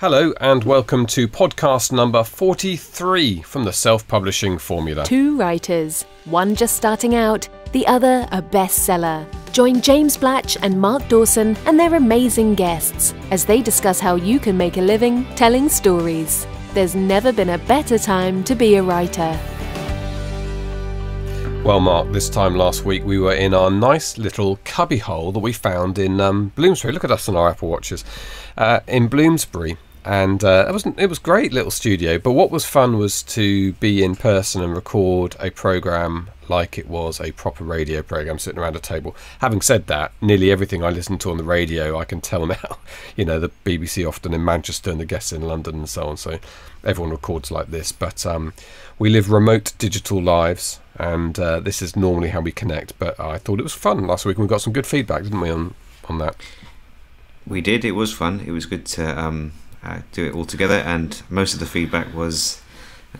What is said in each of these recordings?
Hello, and welcome to podcast number 43 from the Self Publishing Formula. Two writers, one just starting out, the other a bestseller. Join James Blatch and Mark Dawson and their amazing guests as they discuss how you can make a living telling stories. There's never been a better time to be a writer. Well, Mark, this time last week we were in our nice little cubbyhole that we found in um, Bloomsbury. Look at us on our Apple Watches. Uh, in Bloomsbury, and uh, it was it was great little studio. But what was fun was to be in person and record a program like it was a proper radio program, sitting around a table. Having said that, nearly everything I listen to on the radio, I can tell now. You know, the BBC often in Manchester and the guests in London and so on. So everyone records like this, but um, we live remote digital lives, and uh, this is normally how we connect. But I thought it was fun last week, and we got some good feedback, didn't we, on on that? We did. It was fun. It was good to. Um uh, do it all together. And most of the feedback was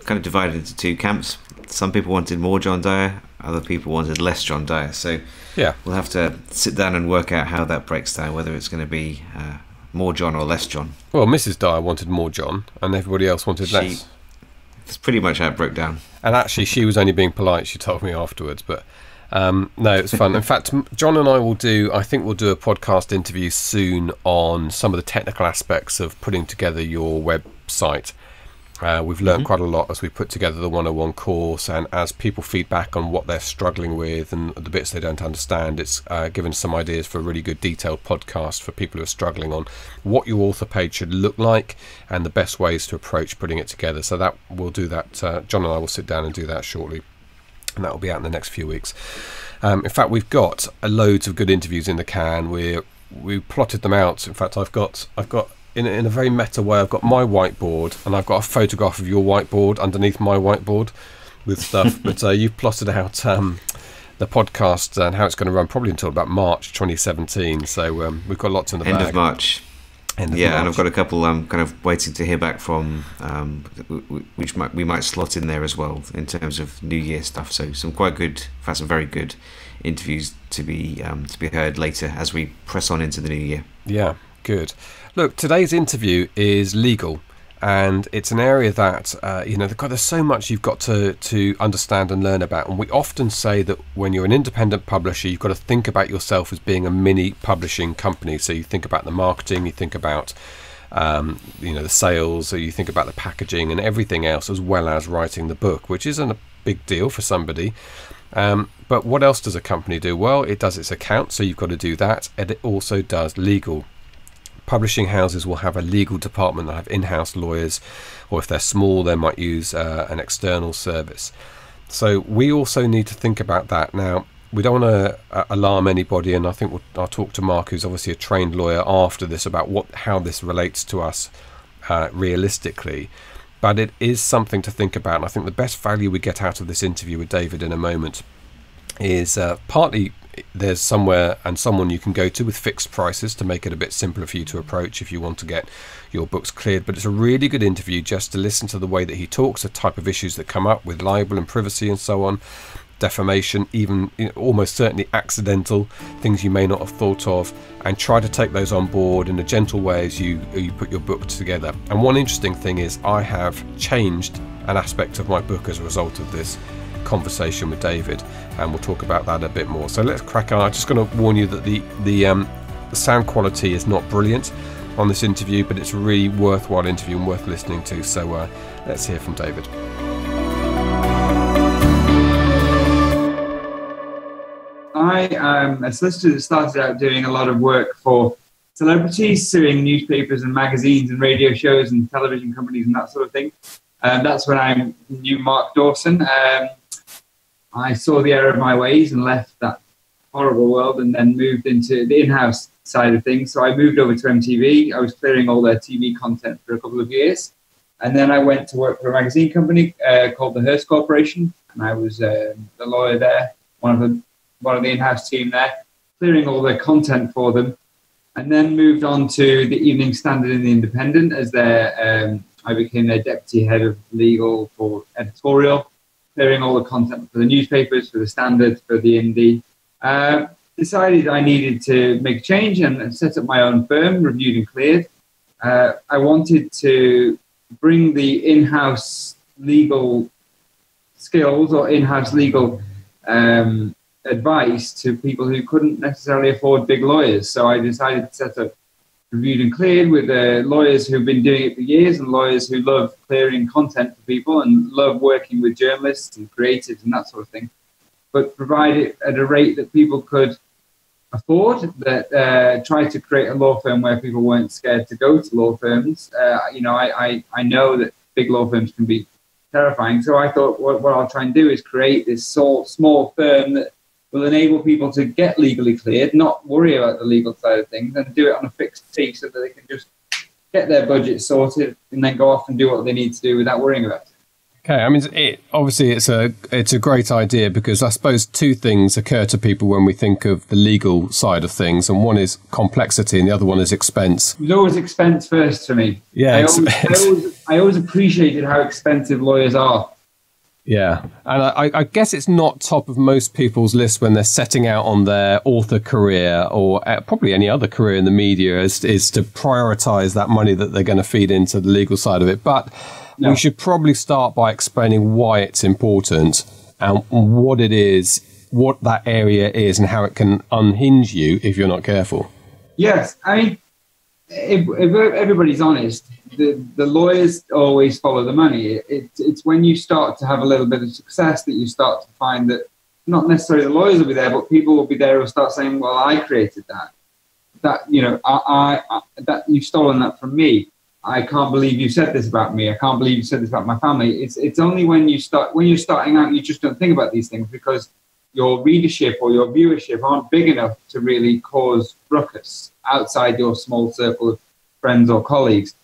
kind of divided into two camps. Some people wanted more John Dyer, other people wanted less John Dyer. So yeah, we'll have to sit down and work out how that breaks down, whether it's going to be uh, more John or less John. Well, Mrs. Dyer wanted more John, and everybody else wanted she, less. That's pretty much how it broke down. And actually, she was only being polite. She told me afterwards, but um, no, it's fun. In fact, John and I will do. I think we'll do a podcast interview soon on some of the technical aspects of putting together your website. Uh, we've learned mm-hmm. quite a lot as we put together the 101 course, and as people feedback on what they're struggling with and the bits they don't understand, it's uh, given some ideas for a really good detailed podcast for people who are struggling on what your author page should look like and the best ways to approach putting it together. So that we'll do that. Uh, John and I will sit down and do that shortly and that will be out in the next few weeks. Um, in fact, we've got loads of good interviews in the can. We we plotted them out. In fact, I've got I've got in a, in a very meta way. I've got my whiteboard and I've got a photograph of your whiteboard underneath my whiteboard with stuff. but uh, you've plotted out. Um, the podcast and how it's going to run probably until about March 2017. So um, we've got lots in the end bag. of March yeah, and I've got a couple I'm um, kind of waiting to hear back from, um, which might, we might slot in there as well in terms of New Year stuff. So some quite good, in fact, some very good interviews to be um, to be heard later as we press on into the new year. Yeah, good. Look, today's interview is legal and it's an area that uh, you know there's so much you've got to to understand and learn about. And we often say that when you're an independent publisher you've got to think about yourself as being a mini publishing company. So you think about the marketing you think about um, you know the sales so you think about the packaging and everything else as well as writing the book which isn't a big deal for somebody. Um, but what else does a company do? Well it does its account so you've got to do that. And it also does legal publishing houses will have a legal department that have in-house lawyers, or if they're small, they might use uh, an external service. So we also need to think about that now. We don't want to uh, alarm anybody, and I think we'll, I'll talk to Mark, who's obviously a trained lawyer, after this about what how this relates to us uh, realistically. But it is something to think about, and I think the best value we get out of this interview with David in a moment is uh, partly there's somewhere and someone you can go to with fixed prices to make it a bit simpler for you to approach if you want to get your books cleared. But it's a really good interview just to listen to the way that he talks, the type of issues that come up with libel and privacy and so on, defamation, even you know, almost certainly accidental things you may not have thought of, and try to take those on board in a gentle way as you you put your book together. And one interesting thing is I have changed an aspect of my book as a result of this conversation with David, and we'll talk about that a bit more. So let's crack on. I'm just going to warn you that the the, um, the sound quality is not brilliant on this interview, but it's a really worthwhile interview and worth listening to. So uh, let's hear from David. I am a solicitor that started out doing a lot of work for celebrities, suing newspapers and magazines and radio shows and television companies and that sort of thing. Um, that's when I knew Mark Dawson. Um, I saw the error of my ways and left that horrible world and then moved into the in-house side of things. So I moved over to MTV. I was clearing all their TV content for a couple of years. And then I went to work for a magazine company uh, called the Hearst Corporation. And I was uh, the lawyer there, one of the, one of the in-house team there, clearing all their content for them. And then moved on to the Evening Standard and the Independent as their, um, I became their deputy head of legal for editorial clearing all the content for the newspapers, for the Standard, for the Indie. Uh, decided I needed to make a change and, and set up my own firm, reviewed and cleared. uh, I wanted to bring the in-house legal skills or in-house legal um, advice to people who couldn't necessarily afford big lawyers. So I decided to set up reviewed and cleared with uh, lawyers who've been doing it for years and lawyers who love clearing content for people and love working with journalists and creatives and that sort of thing, but provide it at a rate that people could afford. That uh, try to create a law firm where people weren't scared to go to law firms. Uh, you know, I, I, I know that big law firms can be terrifying. So I thought what, what I'll try and do is create this small, small firm that will enable people to get legally cleared, not worry about the legal side of things, and do it on a fixed fee so that they can just get their budget sorted and then go off and do what they need to do without worrying about it. Okay, I mean, it, obviously it's a it's a great idea because I suppose two things occur to people when we think of the legal side of things, and one is complexity, and the other one is expense. It was always expense first for me. Yeah, I always, I always, I always appreciated how expensive lawyers are. Yeah, and I, I, guess it's not top of most people's list when they're setting out on their author career or uh, probably any other career in the media is, is to prioritize that money that they're going to feed into the legal side of it. But no. we should probably start by explaining why it's important and what it is, what that area is, and how it can unhinge you if you're not careful. Yes, I mean, if, if everybody's honest, the, the lawyers always follow the money. It, it, it's when you start to have a little bit of success that you start to find that not necessarily the lawyers will be there, but people will be there who will start saying, "Well, I created that. That you know, I, I, that you've stolen that from me. I can't believe you said this about me. I can't believe you said this about my family." It's it's only when you start when you're starting out, you just don't think about these things because your readership or your viewership aren't big enough to really cause ruckus outside your small circle of friends or colleagues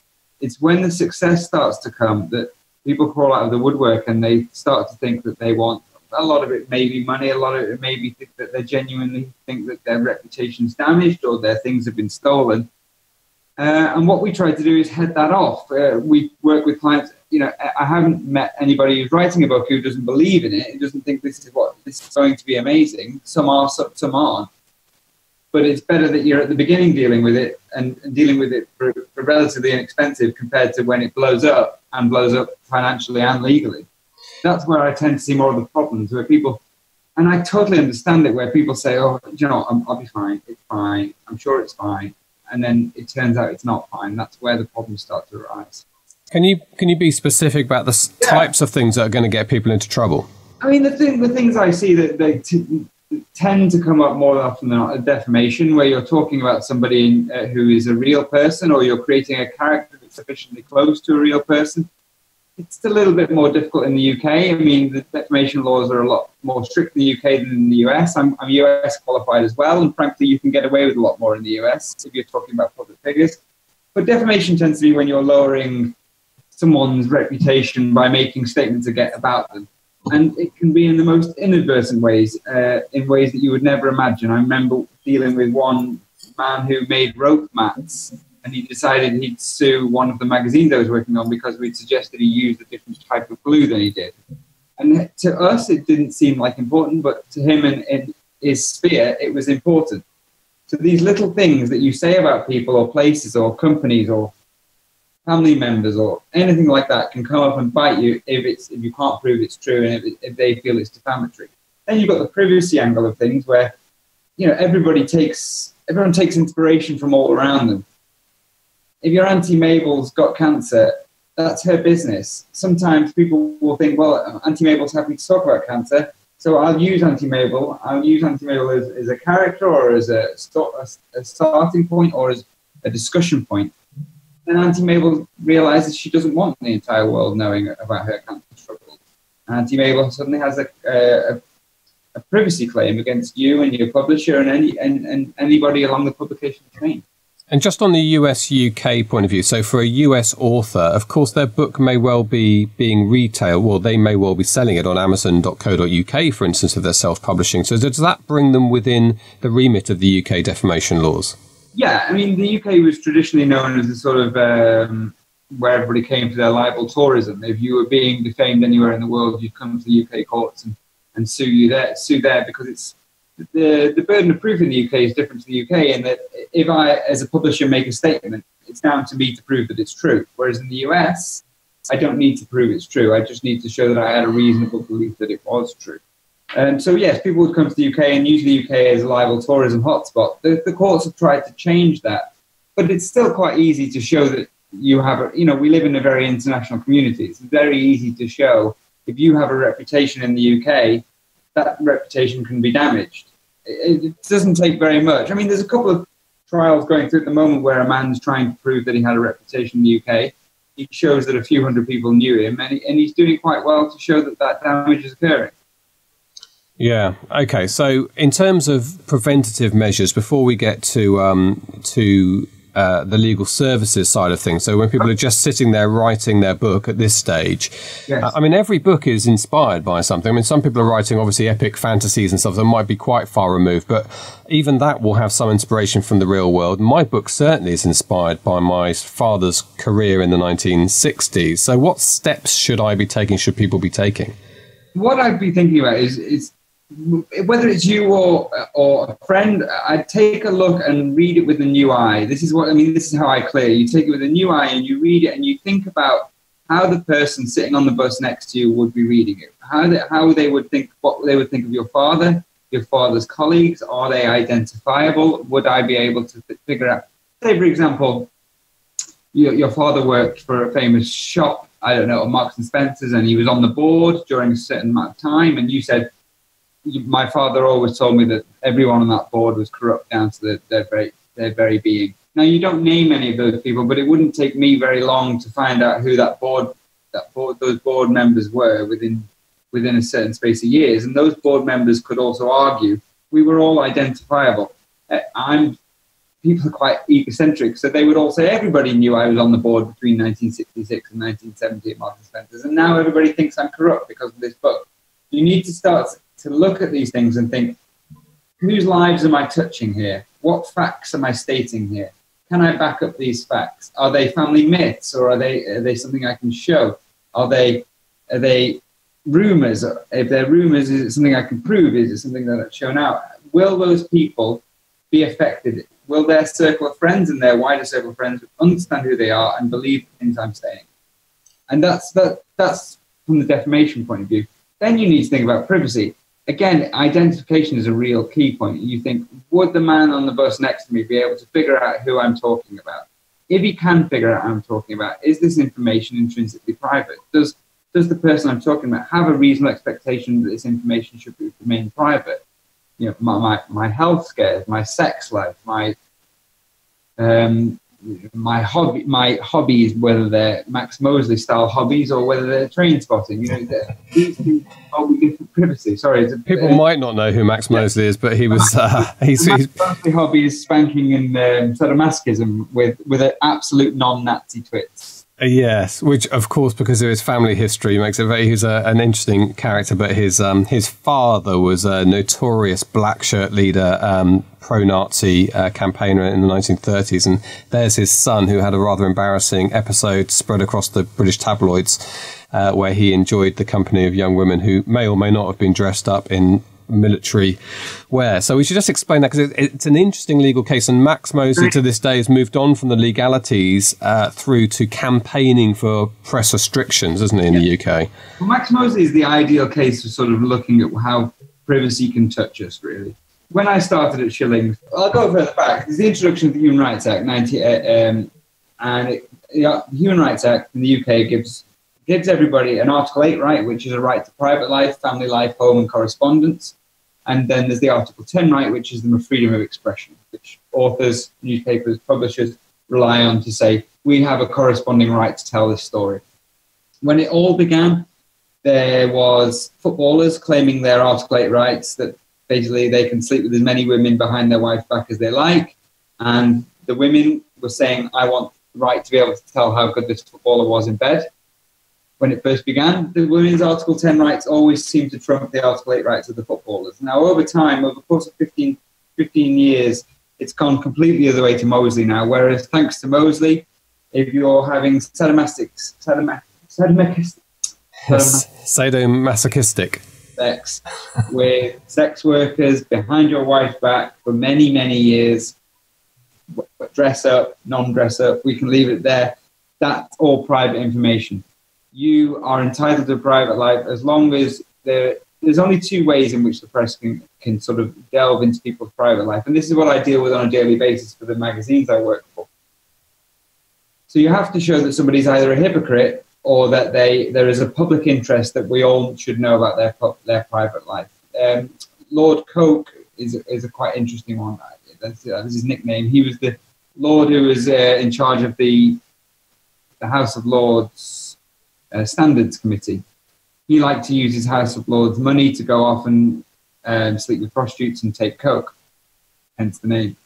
it's when the success starts to come that people crawl out of the woodwork and they start to think that they want a lot of it may be money, a lot of it may be that they genuinely think that their reputation's damaged or their things have been stolen. Uh, and what we try to do is head that off. Uh, we work with clients. You know, I haven't met anybody who's writing a book who doesn't believe in it, who doesn't think this is what this is going to be amazing. Some are, some aren't but it's better that you're at the beginning dealing with it and, and dealing with it for, for, relatively inexpensive compared to when it blows up and blows up financially and legally. That's where I tend to see more of the problems where people, and I totally understand it, where people say, "Oh, you know, i will be fine. It's fine. I'm sure it's fine," and then it turns out it's not fine. That's where the problems start to arise. Can you can you be specific about the yeah. types of things that are going to get people into trouble? I mean, the thing, the things I see that they t- tend to come up more often than not a defamation, where you're talking about somebody uh, who is a real person or you're creating a character that's sufficiently close to a real person. It's a little bit more difficult in the UK. I mean, the defamation laws are a lot more strict in the UK than in the US. I'm, I'm US qualified as well, and frankly, you can get away with a lot more in the US if you're talking about public figures. But defamation tends to be when you're lowering someone's reputation by making statements about them and it can be in the most inadvertent ways, uh, in ways that you would never imagine. I remember dealing with one man who made rope mats, and he decided he'd sue one of the magazines I was working on because we'd suggested he used a different type of glue than he did. And to us, it didn't seem like important, but to him and in his sphere, it was important. So these little things that you say about people or places or companies or family members or anything like that can come up and bite you if it's if you can't prove it's true and if, if they feel it's defamatory. Then you've got the privacy angle of things where you know everybody takes everyone takes inspiration from all around them. If your auntie Mabel's got cancer, that's her business. Sometimes people will think, well, Auntie Mabel's happy to talk about cancer, so I'll use Auntie Mabel. I'll use Auntie Mabel as, as a character or as a, a, a starting point or as a discussion point then Auntie Mabel realizes she doesn't want the entire world knowing about her cancer struggles. Auntie Mabel suddenly has a, a, a, privacy claim against you and your publisher and any and, and anybody along the publication chain. And just on the US UK point of view, so for a US author, of course, their book may well be being retailed, well, they may well be selling it on Amazon.co.uk, for instance, if they're self publishing. So does that bring them within the remit of the UK defamation laws? Yeah, I mean, the UK was traditionally known as a sort of um, where everybody came for their libel tourism. If you were being defamed anywhere in the world, you'd come to the UK courts and, and sue you there, sue there because it's the, the burden of proof in the UK is different to the UK in that if I, as a publisher, make a statement, it's down to me to prove that it's true. Whereas in the US, I don't need to prove it's true. I just need to show that I had a reasonable belief that it was true. And so, yes, people would come to the UK and use the UK as a libel tourism hotspot. The, the courts have tried to change that, but it's still quite easy to show that you have a, you know, we live in a very international community. It's very easy to show if you have a reputation in the UK, that reputation can be damaged. It, it doesn't take very much. I mean, there's a couple of trials going through at the moment where a man's trying to prove that he had a reputation in the UK. He shows that a few hundred people knew him, and, he, and he's doing quite well to show that that damage is occurring. Yeah. Okay. So, in terms of preventative measures, before we get to um, to uh, the legal services side of things. So when people are just sitting there writing their book at this stage, yes. I mean, every book is inspired by something. I mean, some people are writing obviously epic fantasies and stuff that might be quite far removed, but even that will have some inspiration from the real world. My book certainly is inspired by my father's career in the 1960s. So what steps should I be taking? Should people be taking? What I'd be thinking about is, is whether it's you or or a friend, I'd take a look and read it with a new eye. This is what I mean. This is how I clear. You take it with a new eye and you read it and you think about how the person sitting on the bus next to you would be reading it. How they, how they would think what they would think of your father, your father's colleagues. Are they identifiable? Would I be able to figure out? Say, for example, your, your father worked for a famous shop. I don't know, Marks and Spencers, and he was on the board during a certain amount of time, and you said my father always told me that everyone on that board was corrupt down to the, their very their very being. Now you don't name any of those people, but it wouldn't take me very long to find out who that board that board those board members were within within a certain space of years. And those board members could also argue we were all identifiable. Uh, I'm people are quite egocentric, so they would all say everybody knew I was on the board between 1966 and 1970 at Marks and Spencers, and now everybody thinks I'm corrupt because of this book. You need to start to look at these things and think, whose lives am I touching here? What facts am I stating here? Can I back up these facts? Are they family myths or are they are they something I can show? Are they are they rumors? If they're rumors, is it something I can prove? Is it something that I've shown out? Will those people be affected? Will their circle of friends and their wider circle of friends understand who they are and believe the things I'm saying? And that's that that's from the defamation point of view. Then you need to think about privacy again, identification is a real key point. You think, would the man on the bus next to me be able to figure out who I'm talking about? If he can figure out who I'm talking about, is this information intrinsically private? Does does the person I'm talking about have a reasonable expectation that this information should remain private? You know, my, my, my health scares, my sex life, my um, my hobby my hobbies, whether they're Max Mosley style hobbies or whether they're train spotting. You know, these are different privacy. Sorry, people uh, might not know who Max Mosley is, but he was uh, he's, he's hobby is spanking and um, sadomasochism with with an absolute non-Nazi twist. Yes, which of course, because of his family history, makes it very. He's an interesting character. But his um, his father was a notorious black shirt leader, um, pro-Nazi uh, campaigner in the 1930s, and there's his son who had a rather embarrassing episode spread across the British tabloids, uh, where he enjoyed the company of young women who may or may not have been dressed up in military wear. So we should just explain that because it's an interesting legal case. And Max Mosley to this day has moved on from the legalities uh, through to campaigning for press restrictions, isn't he, in yeah. the UK? Well, Max Mosley is the ideal case for sort of looking at how privacy can touch us, really. When I started at Schillings, I'll go further back. It's the introduction of the Human Rights Act, 90, uh, um, and it, the Human Rights Act in the UK gives gives everybody an Article 8 right, which is a right to private life, family life, home, and correspondence. And then there's the Article 10 right, which is the freedom of expression, which authors, newspapers, publishers rely on to say, we have a corresponding right to tell this story. When it all began, there was footballers claiming their Article 8 rights that basically they can sleep with as many women behind their wife's back as they like. And the women were saying, I want the right to be able to tell how good this footballer was in bed when it first began, the women's Article 10 rights always seemed to trump the Article 8 rights of the footballers. Now, over time, over the course of 15, 15 years, it's gone completely the other way to Mosley now. Whereas, thanks to Mosley, if you're having sadomastic, sadomasochistic, sadomasochistic, sex with sex workers behind your wife's back for many, many years. Dress up, non dress up, we can leave it there. That's all private information. You are entitled to private life as long as there, there's only two ways in which the press can, can sort of delve into people's private life. And this is what I deal with on a daily basis for the magazines I work for. So you have to show that somebody's either a hypocrite or that they there is a public interest that we all should know about their their private life. Um, Lord Coke is is a quite interesting one. That's, uh, his nickname. He was the Lord who was uh, in charge of the the House of Lords uh, Standards Committee. He liked to use his House of Lords money to go off and um, sleep with prostitutes and take coke, hence the name.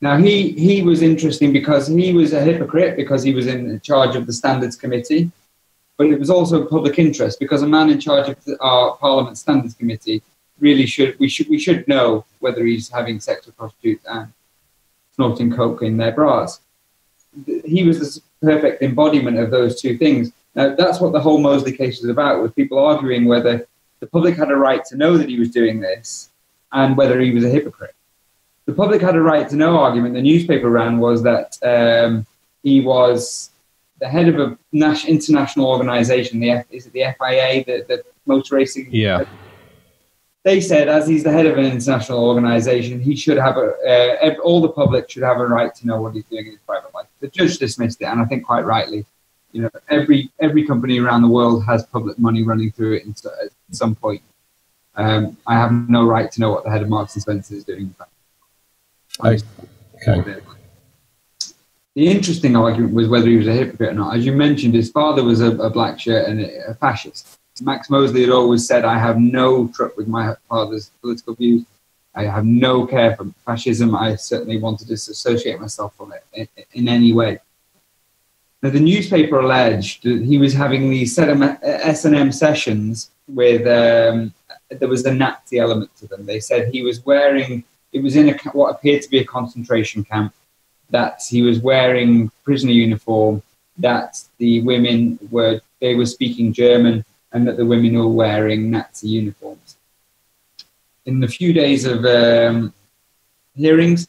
Now he he was interesting because he was a hypocrite because he was in charge of the Standards Committee but it was also public interest because a man in charge of the, our Parliament Standards Committee really should we should we should know whether he's having sex with prostitutes and snorting coke in their bras. He was the perfect embodiment of those two things. Now that's what the whole Mosley case was about, with people arguing whether the public had a right to know that he was doing this and whether he was a hypocrite. The public had a right to know argument the newspaper ran was that um, he was the head of a national, international organization, the F, is it the FIA, the, the motor racing? Yeah. They said, as he's the head of an international organization, he should have a, uh, all the public should have a right to know what he's doing in his private life. The judge dismissed it, and I think quite rightly. You know, every every company around the world has public money running through it at some point. Um, I have no right to know what the head of Marks and Spencer is doing. Okay. The interesting argument was whether he was a hypocrite or not. As you mentioned, his father was a, a black shirt and a, a fascist. Max Mosley had always said, I have no truck with my father's political views. I have no care for fascism. I certainly want to disassociate myself from it in, in any way. Now, the newspaper alleged that he was having these S&M sessions with, um, there was a Nazi element to them. They said he was wearing, it was in a, what appeared to be a concentration camp that he was wearing prisoner uniform, that the women were they were speaking German, and that the women were wearing Nazi uniforms. In the few days of um, hearings,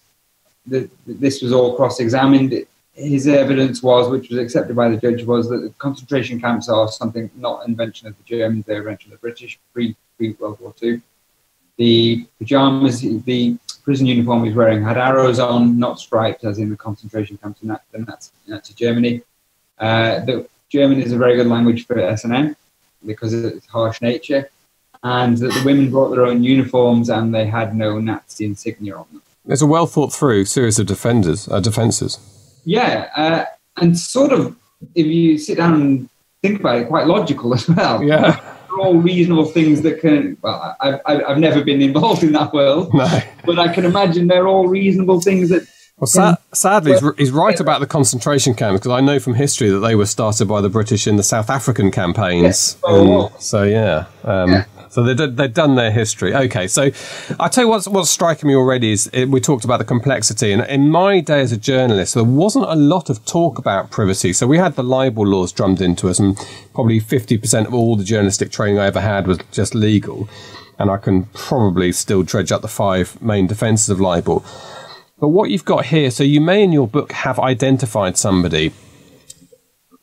the, this was all cross-examined. His evidence was, which was accepted by the judge, was that the concentration camps are something not invention of the Germans; they're invention of the British pre pre World War II. The pajamas, the prison uniform he's wearing had arrows on, not striped, as in the concentration camps in, that, in Nazi Germany. Uh, the German is a very good language for S&M because of its harsh nature, and that the women brought their own uniforms and they had no Nazi insignia on them. There's a well thought through series of defenders, uh, defences. Yeah, uh, and sort of, if you sit down and think about it, quite logical as well. Yeah all reasonable things that can. Well, I've, I've never been involved in that world, no. but I can imagine they're all reasonable things that. Well, sa- sadly, he's, he's right about the concentration camps because I know from history that they were started by the British in the South African campaigns. Yes. Oh, so yeah. Um, yeah. So they they've done their history. Okay, so I tell you what's what's striking me already is it, we talked about the complexity, and in my day as a journalist, there wasn't a lot of talk about privacy. So we had the libel laws drummed into us, and probably fifty percent of all the journalistic training I ever had was just legal, and I can probably still dredge up the five main defences of libel. But what you've got here, so you may in your book have identified somebody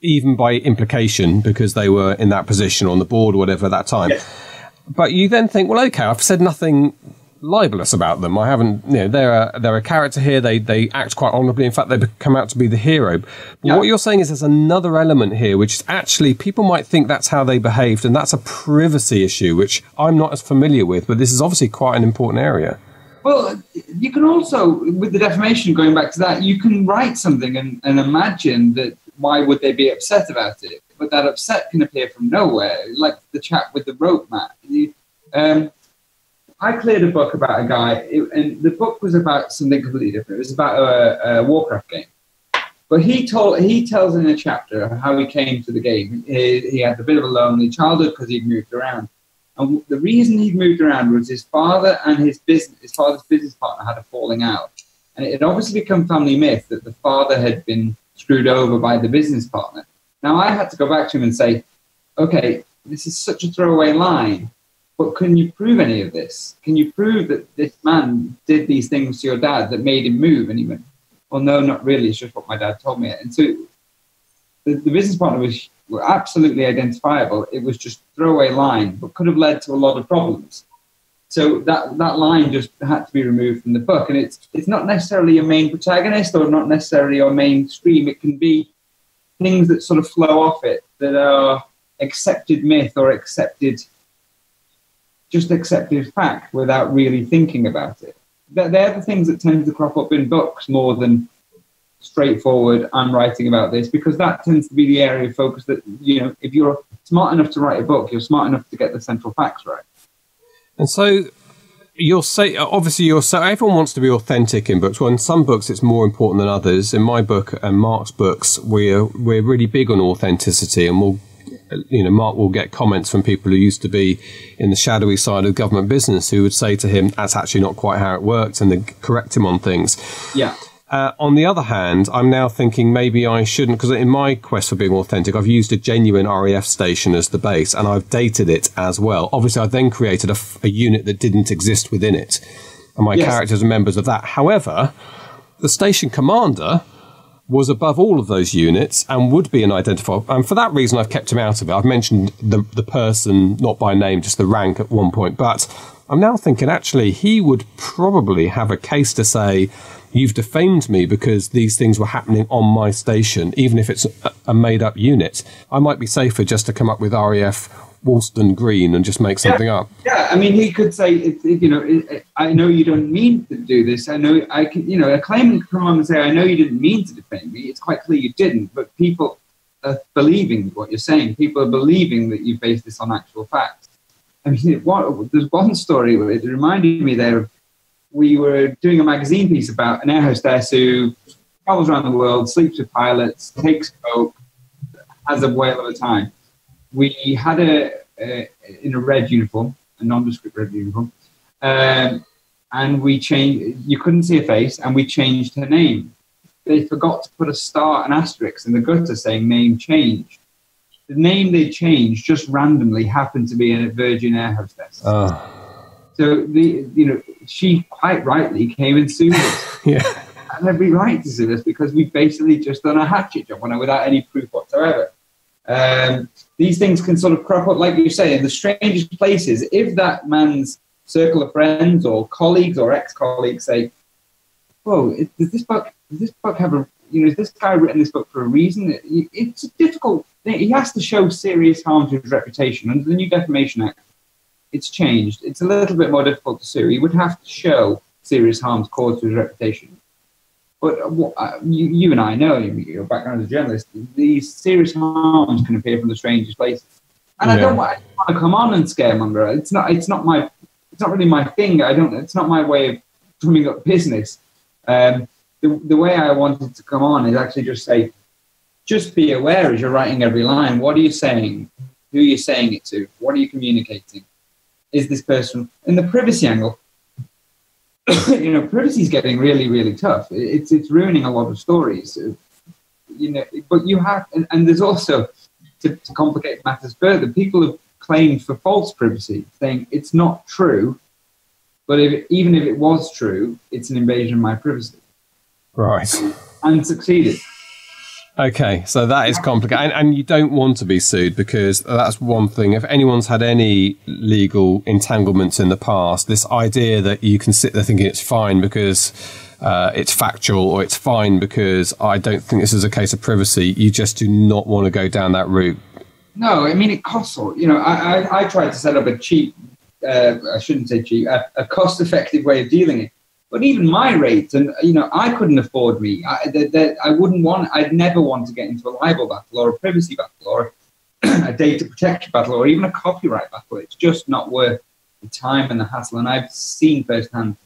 even by implication because they were in that position on the board or whatever at that time. But you then think, well, okay, I've said nothing libelous about them. I haven't, you know, they're a, they're a character here. They they act quite honourably. In fact, they come out to be the hero. But yeah. what you're saying is there's another element here, which is actually people might think that's how they behaved, and that's a privacy issue, which I'm not as familiar with. But this is obviously quite an important area. Well, you can also, with the defamation, going back to that, you can write something and, and imagine that why would they be upset about it? But that upset can appear from nowhere, like the chap with the rope mat. Um, I cleared a book about a guy, it, and the book was about something completely different. It was about a, a, Warcraft game. But he told he tells in a chapter how he came to the game. He, he had a bit of a lonely childhood because he'd moved around, and the reason he'd moved around was his father and his business his father's business partner had a falling out, and it had obviously become family myth that the father had been screwed over by the business partner. Now I had to go back to him and say, okay, this is such a throwaway line, but can you prove any of this? Can you prove that this man did these things to your dad that made him move? And he went, well, no, not really. It's just what my dad told me. And so the, the business partner was absolutely identifiable. It was just throwaway line, but could have led to a lot of problems. So that, that line just had to be removed from the book. And it's, it's not necessarily your main protagonist or not necessarily your main stream. It can be things that sort of flow off it that are accepted myth or accepted just accepted fact without really thinking about it. They're, the things that tend to crop up in books more than straightforward i'm writing about this because that tends to be the area of focus that you know if you're smart enough to write a book you're smart enough to get the central facts right and so you'll say uh, obviously you're so everyone wants to be authentic in books well in some books it's more important than others in my book and mark's books we're we're really big on authenticity and we'll you know, Mark will get comments from people who used to be in the shadowy side of government business who would say to him, "That's actually not quite how it worked," and then correct him on things. Yeah. Uh, on the other hand, I'm now thinking maybe I shouldn't, because in my quest for being authentic, I've used a genuine RAF station as the base and I've dated it as well. Obviously, I then created a, a unit that didn't exist within it, and my yes. characters are members of that. However, the station commander was above all of those units and would be an identifier. And for that reason, I've kept him out of it. I've mentioned the, the person, not by name, just the rank at one point. But I'm now thinking actually he would probably have a case to say, You've defamed me because these things were happening on my station, even if it's a, a made up unit. I might be safer just to come up with RAF Woolston Green and just make something yeah, up. Yeah, I mean, he could say, it, it, you know, it, I know you don't mean to do this. I know I can, you know, a claimant can come on and say, I know you didn't mean to defame me. It's quite clear you didn't, but people are believing what you're saying. People are believing that you base this on actual facts. I mean, what, there's one story where it reminded me there of we were doing a magazine piece about an air hostess who travels around the world, sleeps with pilots, takes coke, has a whale of a time we had a, a in a red uniform, a nondescript red uniform, um, and we changed. You couldn't see her face, and we changed her name. They forgot to put a star and asterisk in the gutter saying name changed. The name they changed just randomly happened to be a Virgin air hostess. Oh. So the you know she quite rightly came and sued us. yeah. And every right to sue us because we've basically just done a hatchet job on her without any proof whatsoever. Um, these things can sort of crop up, like you say, in the strangest places. If that man's circle of friends or colleagues or ex-colleagues say, "Whoa, does this book does this book have a you know, is this guy written this book for a reason?" It's a difficult thing. He has to show serious harm to his reputation under the new Defamation Act. It's changed. It's a little bit more difficult to sue. You would have to show serious harms caused to his reputation. But uh, you, you, and I know your background as a journalist. These serious harms can appear from the strangest places, and yeah. I don't want to come on and scaremonger. It's not. It's not my. It's not really my thing. I don't. It's not my way of drumming up business. Um, the, the way I wanted to come on is actually just say, just be aware as you're writing every line. What are you saying? Who are you saying it to? What are you communicating? Is this person in the privacy angle? you know, privacy is getting really, really tough. It's it's ruining a lot of stories. Uh, you know, but you have, and, and there's also to, to complicate matters further. People have claimed for false privacy, saying it's not true, but if, even if it was true, it's an invasion of my privacy. Right. And succeeded. Okay, so that is complicated, and, and, you don't want to be sued because that's one thing. If anyone's had any legal entanglements in the past, this idea that you can sit there thinking it's fine because uh, it's factual or it's fine because I don't think this is a case of privacy, you just do not want to go down that route. No, I mean it costs. All, You know, I, I, I tried to set up a cheap, uh, I shouldn't say cheap, a, a cost-effective way of dealing it but even my rates, and you know, I couldn't afford me. I, I wouldn't want. I'd never want to get into a libel battle or a privacy battle or a data protection battle or even a copyright battle. It's just not worth the time and the hassle. And I've seen firsthand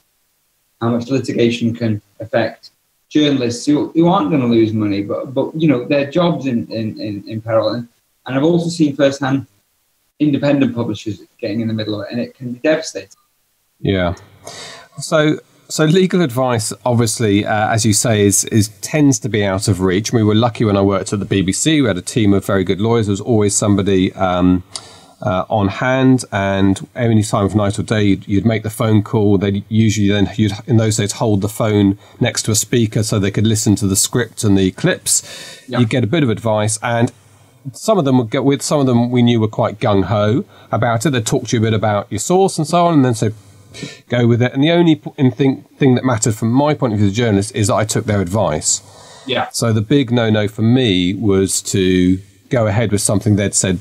how much litigation can affect journalists who, who aren't going to lose money, but but you know their jobs in in, in, in peril. And, and I've also seen firsthand independent publishers getting in the middle of it, and it can be devastating. Yeah. So so legal advice, obviously, uh, as you say, is is tends to be out of reach. We were lucky when I worked at the BBC. We had a team of very good lawyers. There was always somebody um, uh, on hand, and any time of night or day, you'd, you'd make the phone call. They'd usually then, you'd in those days, hold the phone next to a speaker so they could listen to the script and the clips. Yeah. You'd get a bit of advice, and some of them would get with some of them we knew were quite gung ho about it. They'd talk to you a bit about your source and so on, and then say go with it. And the only thing thing that mattered from my point of view as a journalist is that I took their advice. Yeah. So the big no no for me was to go ahead with something they'd said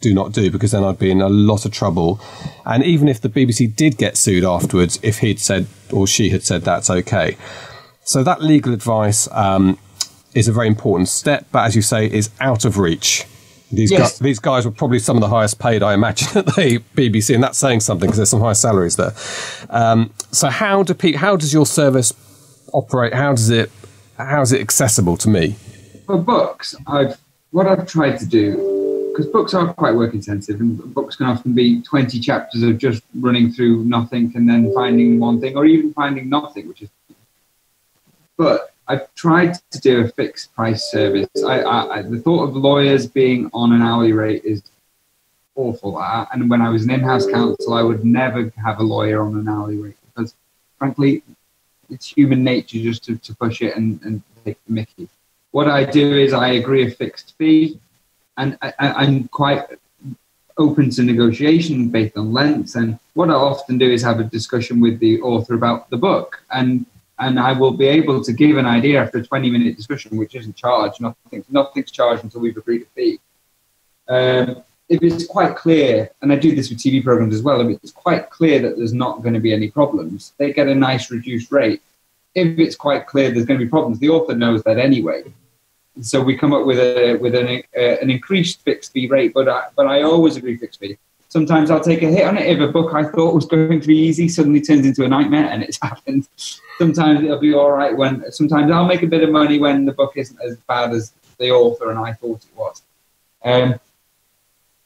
do not do because then I'd be in a lot of trouble. And even if the BBC did get sued afterwards, if he'd said or she had said that's okay. So that legal advice um, is a very important step, but as you say, is out of reach. These, yes. guys, these guys were probably some of the highest paid, I imagine, at the BBC, and that's saying something because there's some high salaries there. Um, so, how do pe- how does your service operate? How does it how is it accessible to me? For books, I've what I've tried to do because books are quite work intensive, and books can often be 20 chapters of just running through nothing and then finding one thing, or even finding nothing, which is. But I've tried to do a fixed price service. I, I, the thought of lawyers being on an hourly rate is awful. Uh, and when I was an in-house counsel, I would never have a lawyer on an hourly rate because, frankly, it's human nature just to, to push it and, and take the Mickey. What I do is I agree a fixed fee, and I, I'm quite open to negotiation based on lengths. And what I often do is have a discussion with the author about the book and and I will be able to give an idea after a 20 minute discussion, which isn't charged. Nothing, nothing's charged until we've agreed a fee. Um, if it's quite clear, and I do this with TV programs as well, if it's quite clear that there's not going to be any problems, they get a nice reduced rate. If it's quite clear there's going to be problems, the author knows that anyway. So we come up with a with an, uh, an increased fixed fee rate, but I, but I always agree fixed fee. Sometimes I'll take a hit on it if a book I thought was going to be easy suddenly turns into a nightmare, and it's happened. Sometimes it'll be all right when. Sometimes I'll make a bit of money when the book isn't as bad as the author and I thought it was. Um,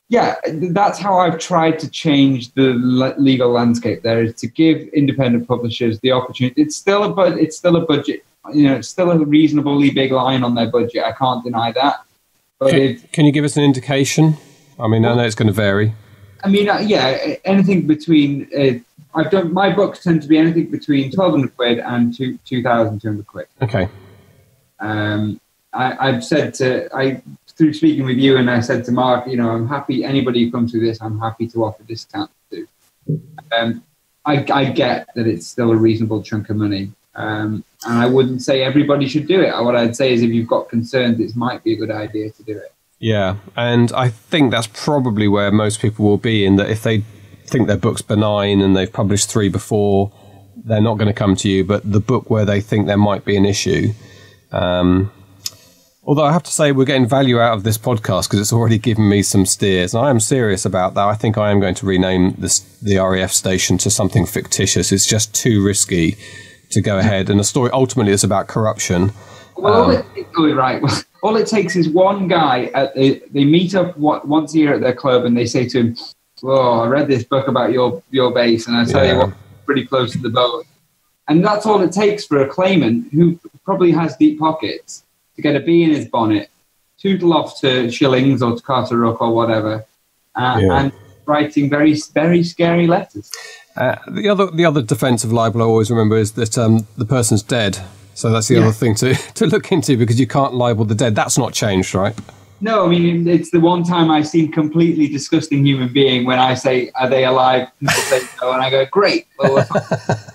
yeah, that's how I've tried to change the legal landscape. There is to give independent publishers the opportunity. It's still a but it's still a budget. You know, it's still a reasonably big line on their budget. I can't deny that. But can, can you give us an indication? I mean, I know it's going to vary. I mean, uh, yeah, anything between. Uh, I've done my books tend to be anything between twelve hundred quid and two two thousand two hundred quid. Okay. Um, I, I've said to I through speaking with you, and I said to Mark, you know, I'm happy. Anybody who comes through this, I'm happy to offer discount to. Um, I, I get that it's still a reasonable chunk of money, um, and I wouldn't say everybody should do it. What I'd say is, if you've got concerns, it might be a good idea to do it. Yeah, and I think that's probably where most people will be in that if they think their book's benign and they've published three before, they're not going to come to you. But the book where they think there might be an issue, um, although I have to say we're getting value out of this podcast because it's already given me some steers, and I am serious about that. I think I am going to rename this the RAF station to something fictitious. It's just too risky to go ahead, and the story ultimately is about corruption. Well, um, right. All it takes is one guy at the, they meet up once a year at their club and they say to him, "Oh, I read this book about your your base, and I tell yeah. you what, pretty close to the bone." And that's all it takes for a claimant who probably has deep pockets to get a bee in his bonnet, tootle off to Schillings or to Carter-Ruck or whatever, uh, yeah. and writing very very scary letters. Uh, the other the other defence of libel I always remember is that um, the person's dead so that's the yeah. other thing to, to look into because you can't libel the dead. That's not changed, right? No, I mean, it's the one time I've seen completely disgusting human being when I say, Are they alive? People say no, and I go, Great. Well,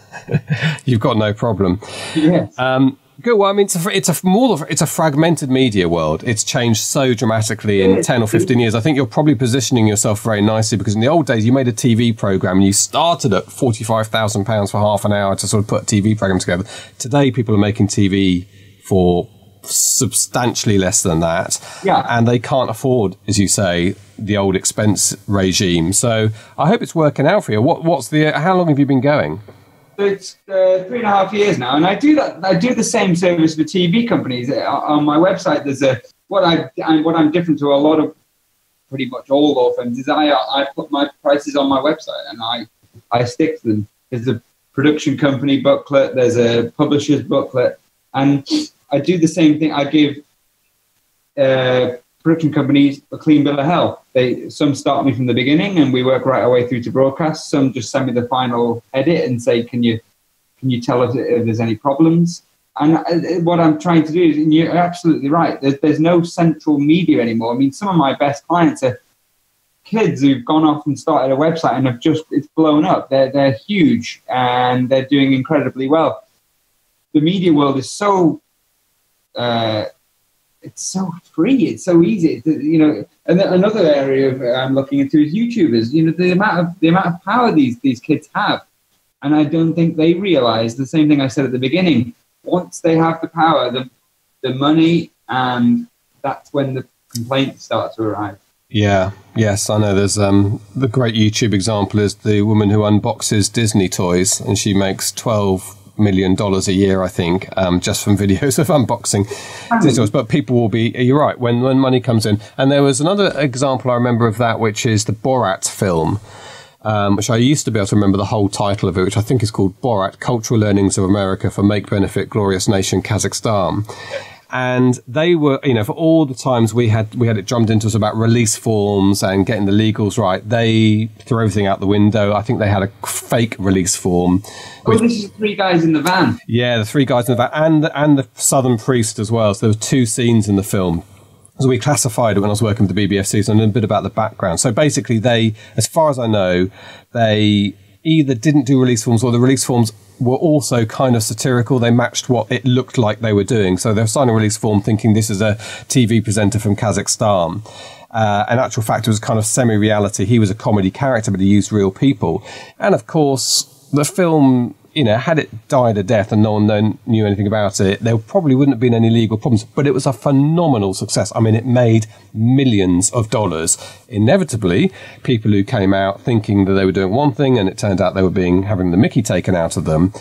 You've got no problem. Yes. Um, Good. Well, I mean, it's a, it's a more it's a fragmented media world. It's changed so dramatically in ten or fifteen years. I think you're probably positioning yourself very nicely because in the old days you made a TV program and you started at forty five thousand pounds for half an hour to sort of put a TV program together. Today, people are making TV for substantially less than that. Yeah. And they can't afford, as you say, the old expense regime. So I hope it's working out for you. What, what's the? How long have you been going? It's uh, three and a half years now, and I do that. I do the same service for TV companies. Uh, on my website, there's a what I I'm, what I'm different to a lot of pretty much all law firms is I I put my prices on my website and I I stick to them. There's a production company booklet. There's a publisher's booklet, and I do the same thing. I give uh, production companies a clean bill of health. They some start me from the beginning and we work right our way through to broadcast. Some just send me the final edit and say, "Can you can you tell us if there's any problems?" And uh, what I'm trying to do is, and you're absolutely right. There's, there's no central media anymore. I mean, some of my best clients are kids who've gone off and started a website and have just it's blown up. They're they're huge and they're doing incredibly well. The media world is so uh, it's so free. It's so easy. you know, and another area of, I'm looking into is YouTubers. You know, the amount of the amount of power these these kids have, and I don't think they realize the same thing I said at the beginning. Once they have the power, the the money, and that's when the complaints start to arrive. Yeah, yes, I know. There's um, the great YouTube example is the woman who unboxes Disney toys, and she makes twelve million dollars a year, I think, um, just from videos of unboxing toys. But people will be. You're right. When when money comes in, and there was another example I remember of that, which is the Borat film. Um, which I used to be able to remember the whole title of it, which I think is called Borat Cultural Learnings of America for Make Benefit Glorious Nation Kazakhstan and they were, you know, for all the times we had we had it drummed into us about release forms and getting the legals right, they threw everything out the window. I think they had a fake release form. Oh, this is three guys in the van. Yeah, the three guys in the van, and and the southern priest as well. So there were two scenes in the film. So we classified it when I was working with the BBFC, so I know a bit about the background. So basically, they, as far as I know, they either didn't do release forms or the release forms were also kind of satirical. They matched what it looked like they were doing. So they're signing a release form thinking this is a TV presenter from Kazakhstan. Uh, in actual fact, it was kind of semi-reality. He was a comedy character, but he used real people. And of course, the film you know, had it died a death and no one known, knew anything about it, there probably wouldn't have been any legal problems. But it was a phenomenal success. I mean, it made millions of dollars. Inevitably, people who came out thinking that they were doing one thing and it turned out they were being having the Mickey taken out of them,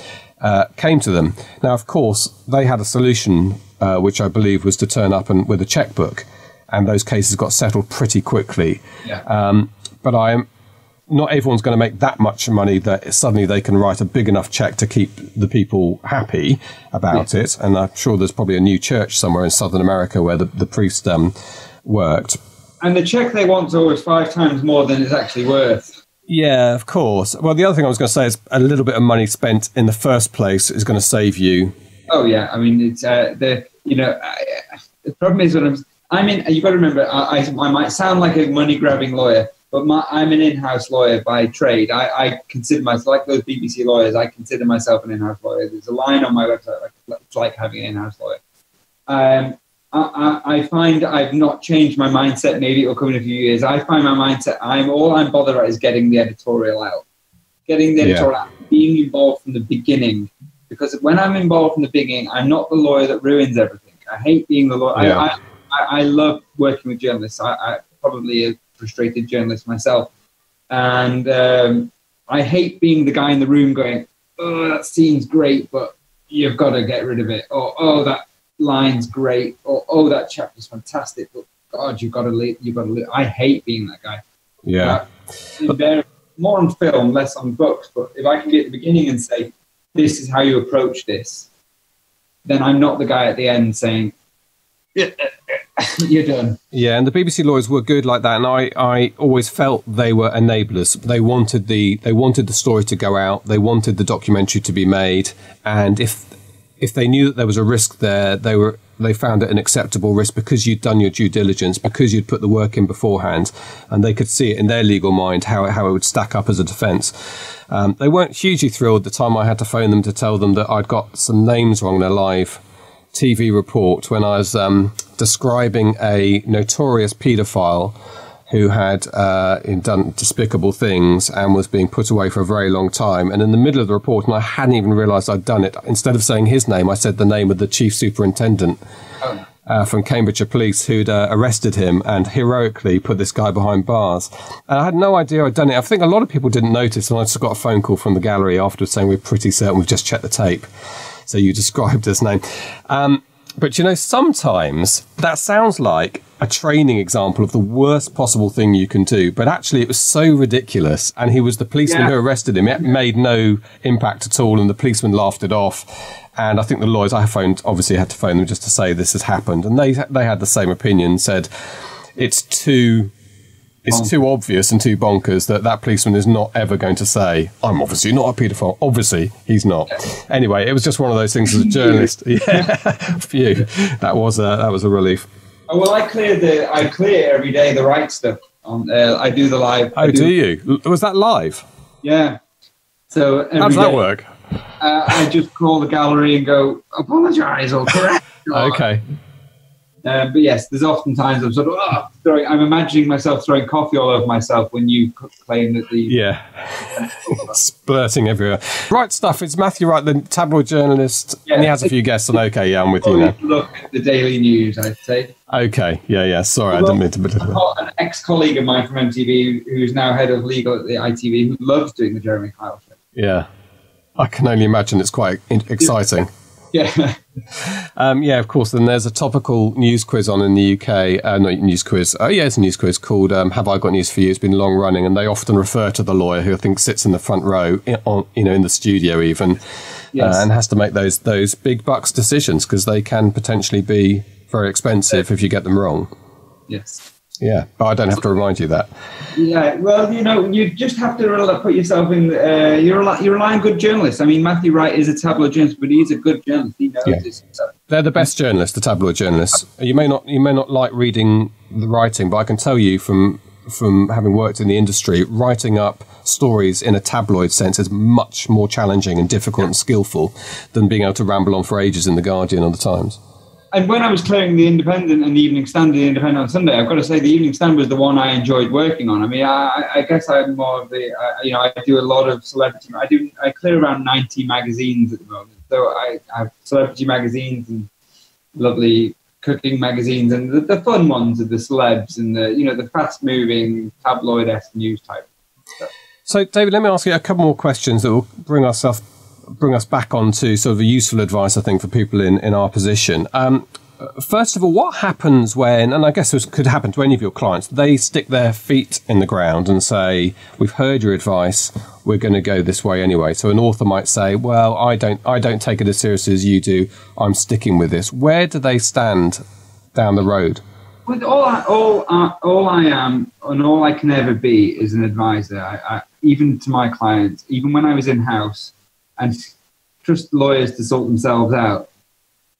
uh, came to them. Now, of course, they had a solution, uh, which I believe was to turn up and with a checkbook, and those cases got settled pretty quickly. Yeah. Um, but I am not everyone's going to make that much money that suddenly they can write a big enough check to keep the people happy about yeah. it. And I'm sure there's probably a new church somewhere in Southern America where the, the priest um, worked. And the check they want is always five times more than it's actually worth. Yeah, of course. Well, the other thing I was going to say is a little bit of money spent in the first place is going to save you. Oh yeah, I mean it's uh, the you know I, the problem is when I'm I mean you've got to remember I, I, I might sound like a money grabbing lawyer, but my, I'm an in-house lawyer by trade. I, I, consider myself like those BBC lawyers. I consider myself an in-house lawyer. There's a line on my website like it's like having an in-house lawyer. Um, I, I, find I've not changed my mindset. Maybe it'll come in a few years. I find my mindset. I'm all I'm bothered about is getting the editorial out, getting the editorial yeah. out, being involved from the beginning. Because when I'm involved from the beginning, I'm not the lawyer that ruins everything. I hate being the lawyer. Yeah. I, I, I, love working with journalists. I, I probably frustrated journalist myself, and um, I hate being the guy in the room going, "Oh, that scene's great, but you've got to get rid of it," or "Oh, that line's great," or "Oh, that chapter's fantastic, but God, you've got to leave. You've got to leave. I hate being that guy. Yeah. More on film, less on books. But if I can be at the beginning and say, "This is how you approach this," then I'm not the guy at the end saying, you're done. Yeah, and the BBC lawyers were good like that, and I, I always felt they were enablers. They wanted the they wanted the story to go out. They wanted the documentary to be made, and if if they knew that there was a risk there, they were they found it an acceptable risk because you'd done your due diligence, because you'd put the work in beforehand, and they could see it in their legal mind how how it would stack up as a defence. Um, they weren't hugely thrilled the time I had to phone them to tell them that I'd got some names wrong in live TV report when I was um, describing a notorious paedophile who had uh, done despicable things and was being put away for a very long time. And in the middle of the report, and I hadn't even realised I'd done it, instead of saying his name, I said the name of the chief superintendent. Oh. Uh, from Cambridgeshire Police who'd uh, arrested him and heroically put this guy behind bars. And I had no idea I'd done it. I think a lot of people didn't notice, and I just got a phone call from the gallery afterwards saying we're pretty certain we've just checked the tape. So you described his name. Um, but you know, sometimes that sounds like a training example of the worst possible thing you can do. But actually, it was so ridiculous. And he was the policeman yeah. who arrested him. It made no impact at all. And the policeman laughed it off. And I think the lawyers I phoned obviously had to phone them just to say this has happened. And they, they had the same opinion, said, it's too it's too obvious and too bonkers that that policeman is not ever going to say, "I'm obviously not a paedophile. Obviously, he's not. Anyway, it was just one of those things as a journalist. yeah, phew, that was a that was a relief. Oh, well, I clear the I clear every day the Wright Stuff. On uh, I do the live. Oh, do, do, you? Was that live? Yeah. So how does that work? Uh, I just call the gallery and go apologise or correct. okay. Um, but yes, there's often times I'm sort of oh, throwing, I'm imagining myself throwing coffee all over myself when you claim that the yeah splurting everywhere. Wright Stuff. It's Matthew Wright, the tabloid journalist, yeah. and he has a few guests on. Okay, yeah, I'm with you now. Look at the Daily News, I'd say. Okay, yeah, yeah. Sorry, I didn't mean to. An ex-colleague of mine from MTV, who's now head of legal at the ITV, who loves doing the Jeremy Kyle show. Yeah, I can only imagine it's quite exciting. Yeah. Um, yeah, of course. Then there's a topical news quiz on in the UK. Uh, not news quiz. Oh, yeah, it's a news quiz called um, "Have I Got News for You?" It's been long running, and they often refer to the lawyer who I think sits in the front row, in, on, you know, in the studio even, yes. uh, and has to make those those big bucks decisions because they can potentially be very expensive if you get them wrong. Yes. Yeah, but I don't have to remind you that. Yeah, well, you know, you just have to put yourself in. Uh, you're a, you're relying good journalist. I mean, Matthew Wright is a tabloid journalist, but he's a good journalist. He knows yeah. his stuff. They're the best journalists, the tabloid journalists. You may not you may not like reading the writing, but I can tell you from from having worked in the industry, writing up stories in a tabloid sense is much more challenging and difficult and skillful than being able to ramble on for ages in the Guardian or the Times and when I was clearing the Independent and the Evening Standard, the Independent on Sunday, I've got to say the Evening Standard was the one I enjoyed working on. I mean, I, I guess I'm more of the, uh, you know, I do a lot of celebrity. I do, I clear around 90 magazines at the moment. So I, have celebrity magazines and lovely cooking magazines, and the, the fun ones are the celebs and the, you know, the fast-moving tabloid-esque news type. Stuff. So, David, let me ask you a couple more questions that will bring us off bring us back onto sort of a useful advice, I think, for people in, in our position. Um, first of all, what happens when, and I guess this could happen to any of your clients, they stick their feet in the ground and say, "We've heard your advice. We're going to go this way anyway." So an author might say, "Well, I don't, I don't take it as seriously as you do. I'm sticking with this." Where do they stand down the road? With all, I, all, uh, all I am and all I can ever be is an advisor. I, I, even to my clients, even when I was in house, and trust lawyers to sort themselves out.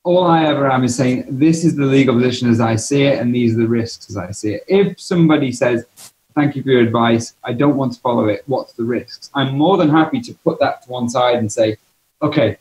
All I ever am is saying, this is the legal position as I see it, and these are the risks as I see it. If somebody says, thank you for your advice, I don't want to follow it, what's the risks? I'm more than happy to put that to one side and say, okay,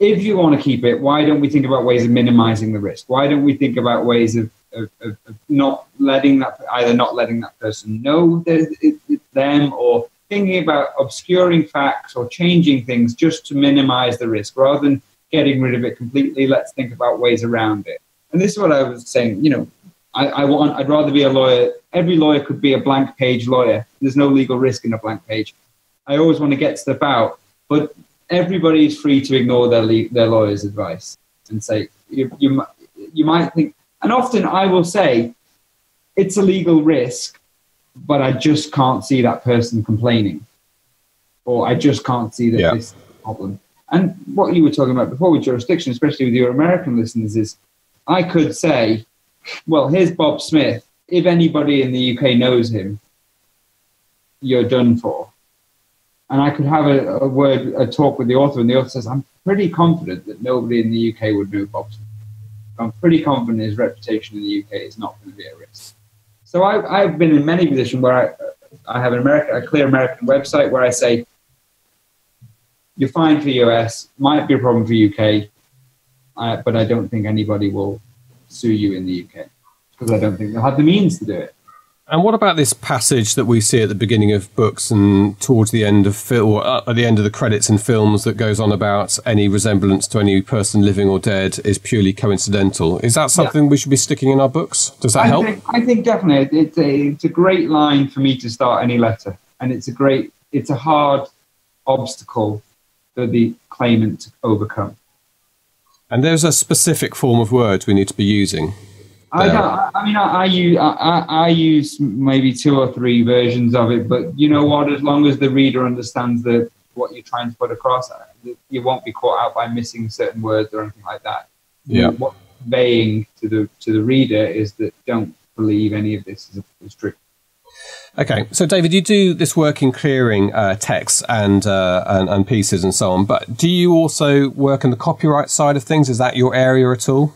if you want to keep it, why don't we think about ways of minimizing the risk? Why don't we think about ways of, of, of, not letting that, either not letting that person know that it's them or thinking about obscuring facts or changing things just to minimize the risk rather than getting rid of it completely. Let's think about ways around it. And this is what I was saying. You know, I, I want. I'd rather be a lawyer. Every lawyer could be a blank page lawyer. There's no legal risk in a blank page. I always want to get stuff out, but everybody is free to ignore their le- their lawyer's advice and say you, you you might think. And often I will say it's a legal risk, but I just can't see that person complaining, or I just can't see that yeah. this problem. And what you were talking about before with jurisdiction, especially with your American listeners, is I could say, well, here's Bob Smith. If anybody in the UK knows him, you're done for. And I could have a, a word, a talk with the author, and the author says, I'm pretty confident that nobody in the UK would know Bob Smith. I'm pretty confident his reputation in the UK is not going to be at risk. So I, have been in many positions where I, I have an American, a clear American website where I say, you're fine for US, might be a problem for UK, but I don't think anybody will sue you in the UK because I don't think they'll have the means to do it. And what about this passage that we see at the beginning of books and towards the end of film, or uh, at the end of the credits in films that goes on about any resemblance to any person living or dead is purely coincidental? Is that something yeah. we should be sticking in our books? Does that I help? Think, I think definitely it's a, it's a great line for me to start any letter, and it's a great, it's a hard obstacle for the claimant to overcome. And there's a specific form of words we need to be using. I, don't, I mean, I, I use I, I, use maybe two or three versions of it, but you know what? As long as the reader understands the what you're trying to put across, uh, you won't be caught out by missing certain words or anything like that. Yeah. What conveying to the to the reader is that don't believe any of this is, is true. Okay, so David, you do this work in clearing uh, texts and, uh, and, and pieces and so on, but do you also work in the copyright side of things? Is that your area at all?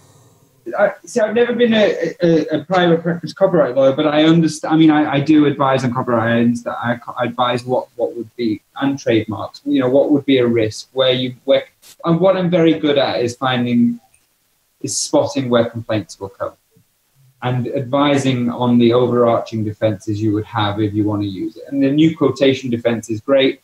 I, see, I've never been a, a, a, private practice copyright lawyer, but I understand. I mean, I, I do advise on copyright I, I, advise what, what would be and trademarks. You know, what would be a risk where you where and what I'm very good at is finding is spotting where complaints will come and advising on the overarching defenses you would have if you want to use it. And the new quotation defense is great.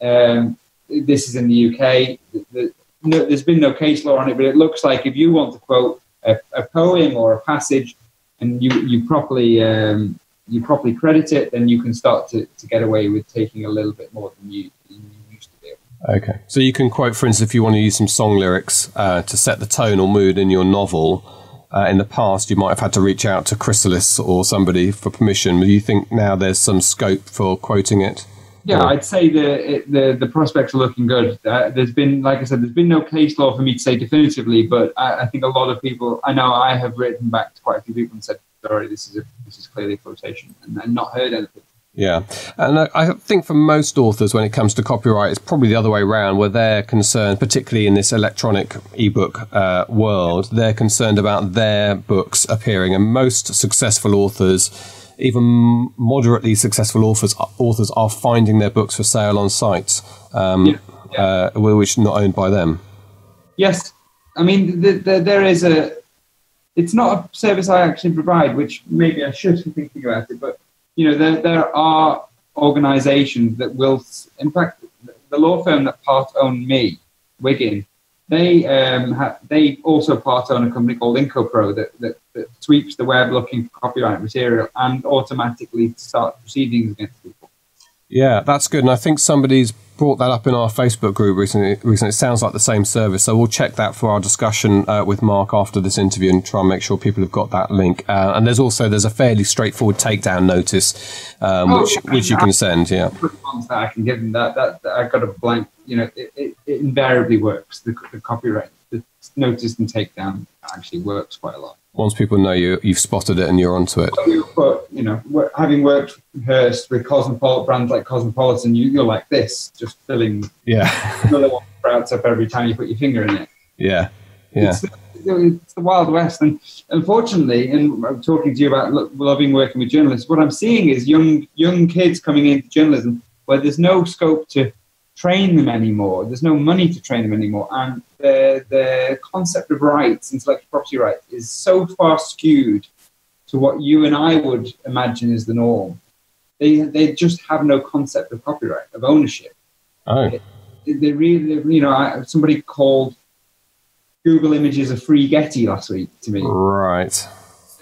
Um, this is in the UK. The, the, no, there's been no case law on it, but it looks like if you want to quote a, a poem or a passage, and you you properly um, you properly credit it, then you can start to, to get away with taking a little bit more than you, than you used to do. Okay, so you can quote, for instance, if you want to use some song lyrics uh, to set the tone or mood in your novel. Uh, in the past, you might have had to reach out to Chrysalis or somebody for permission. Do you think now there's some scope for quoting it? Yeah, I'd say the the the prospects are looking good. Uh, there's been, like I said, there's been no case law for me to say definitively, but I, I, think a lot of people. I know I have written back to quite a few people and said, "Sorry, this is a this is clearly a quotation," and, and not heard anything. Yeah, and I think for most authors, when it comes to copyright, it's probably the other way around, where they're concerned, particularly in this electronic ebook uh, world, they're concerned about their books appearing, and most successful authors even moderately successful authors authors are finding their books for sale on sites um, yeah, yeah. Uh, which are not owned by them. Yes, I mean the, the, there is a. It's not a service I actually provide, which maybe I should be thinking about it. But you know, there there are organisations that will. In fact, the law firm that part owned me, Wiggin, they um, ha- they also part own a company called IncoPro that, that, that sweeps the web looking for copyright material and automatically start proceedings against people. Yeah, that's good. And I think somebody's brought that up in our Facebook group recently. recently. It sounds like the same service. So we'll check that for our discussion uh, with Mark after this interview and try and make sure people have got that link. Uh, and there's also there's a fairly straightforward takedown notice um, oh, which which you can send. Yeah, That I can give them that. That, that I've got a blank. You know, it, it, it invariably works. The, the copyright, the notice and takedown actually works quite a lot once people know you, you've spotted it and you're onto it. But you know, having worked Hearst with Cosmopolitan brands like Cosmopolitan, you, are like this, just filling yeah another one sprouts up every time you put your finger in it. Yeah, yeah. It's the, it's the Wild West, and unfortunately, and I'm talking to you about loving working with journalists. What I'm seeing is young young kids coming into journalism where there's no scope to train them anymore. There's no money to train them anymore, and the the concept of rights, intellectual property rights, is so far skewed to what you and I would imagine is the norm. They they just have no concept of copyright of ownership. Oh. They, they really, you know, somebody called Google Images a free Getty last week to me. Right.